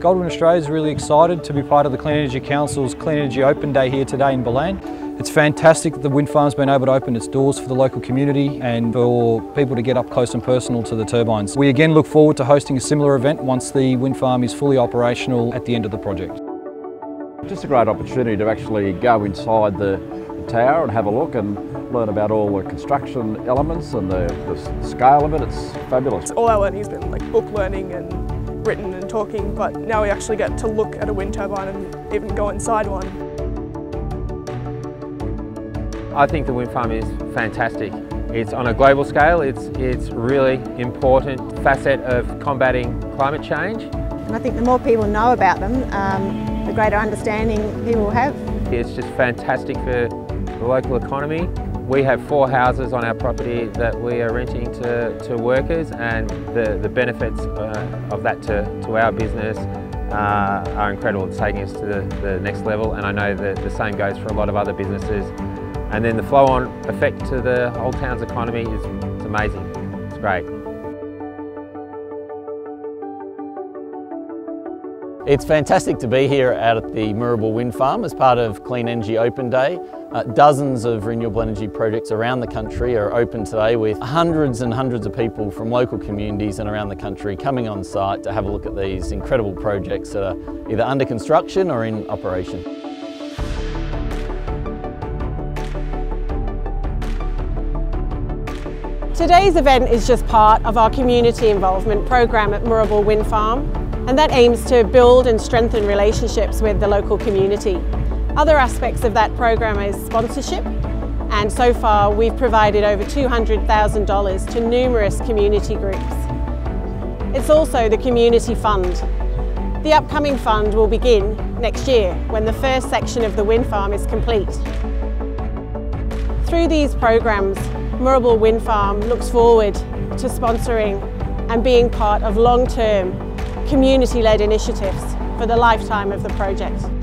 Goldwind Australia is really excited to be part of the Clean Energy Council's Clean Energy Open Day here today in Ballan. It's fantastic that the wind farm's been able to open its doors for the local community and for people to get up close and personal to the turbines. We again look forward to hosting a similar event once the wind farm is fully operational at the end of the project. Just a great opportunity to actually go inside the, the tower and have a look and learn about all the construction elements and the, the scale of it. It's fabulous. All our learning has been like book learning and written and talking, but now we actually get to look at a wind turbine and even go inside one. I think the wind farm is fantastic. It's on a global scale, it's, it's really important facet of combating climate change. And I think the more people know about them, um, the greater understanding people will have. It's just fantastic for the local economy. We have four houses on our property that we are renting to, to workers and the, the benefits uh, of that to, to our business uh, are incredible. It's taking us to the, the next level and I know that the same goes for a lot of other businesses. And then the flow-on effect to the whole town's economy is amazing. It's great. It's fantastic to be here out at the Moorabool Wind Farm as part of Clean Energy Open Day. Uh, dozens of renewable energy projects around the country are open today with hundreds and hundreds of people from local communities and around the country coming on site to have a look at these incredible projects that are either under construction or in operation. Today's event is just part of our community involvement program at Moorabool Wind Farm and that aims to build and strengthen relationships with the local community. Other aspects of that program is sponsorship and so far we've provided over $200,000 to numerous community groups. It's also the Community Fund. The upcoming fund will begin next year when the first section of the wind farm is complete. Through these programs, Moorabool Wind Farm looks forward to sponsoring and being part of long-term community-led initiatives for the lifetime of the project.